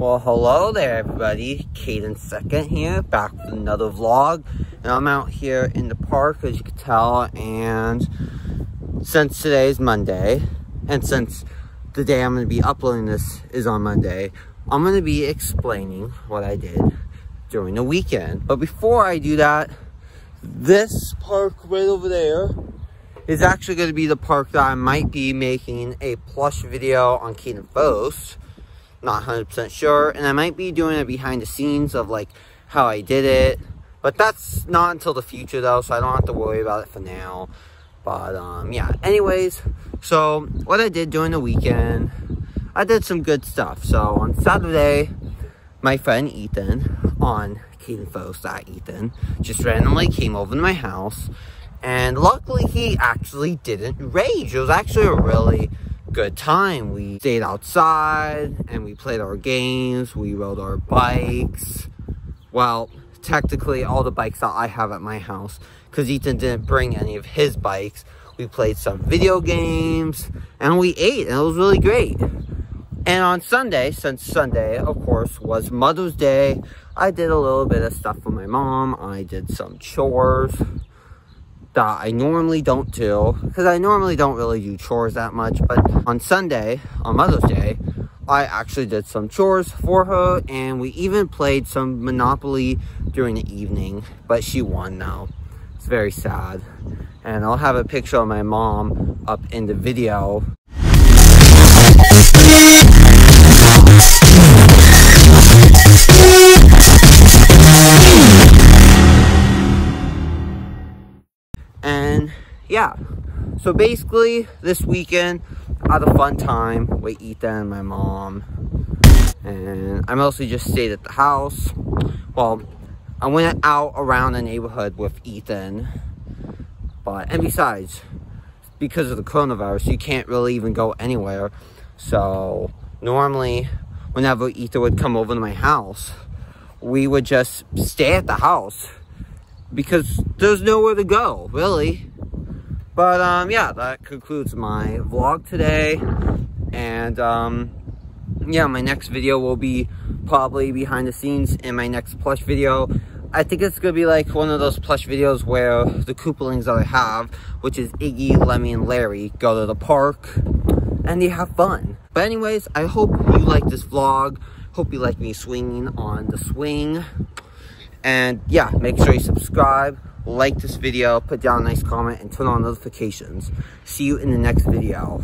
Well, hello there, everybody. Caden Second here, back with another vlog. And I'm out here in the park, as you can tell. And since today is Monday, and since the day I'm going to be uploading this is on Monday, I'm going to be explaining what I did during the weekend. But before I do that, this park right over there is actually going to be the park that I might be making a plush video on Caden Post not 100% sure. And I might be doing a behind the scenes of like how I did it. But that's not until the future though, so I don't have to worry about it for now. But um, yeah, anyways, so what I did during the weekend, I did some good stuff. So on Saturday, my friend Ethan on Ethan just randomly came over to my house. And luckily he actually didn't rage. It was actually a really good time. We stayed outside and we played our games. We rode our bikes. Well, technically all the bikes that I have at my house because Ethan didn't bring any of his bikes. We played some video games and we ate and it was really great. And on Sunday, since Sunday, of course, was Mother's Day, I did a little bit of stuff for my mom. I did some chores that I normally don't do because I normally don't really do chores that much but on Sunday on Mother's Day I actually did some chores for her and we even played some Monopoly during the evening but she won now. It's very sad. And I'll have a picture of my mom up in the video yeah. So basically, this weekend, I had a fun time with Ethan and my mom. And I mostly just stayed at the house. Well, I went out around the neighborhood with Ethan. But, and besides, because of the coronavirus, you can't really even go anywhere. So, normally, whenever Ethan would come over to my house, we would just stay at the house. Because there's nowhere to go, really. But um, yeah, that concludes my vlog today. And um, yeah, my next video will be probably behind the scenes in my next plush video. I think it's gonna be like one of those plush videos where the Koopalings that I have, which is Iggy, Lemmy, and Larry, go to the park and they have fun. But anyways, I hope you like this vlog. Hope you like me swinging on the swing. And yeah, make sure you subscribe like this video, put down a nice comment, and turn on notifications. See you in the next video.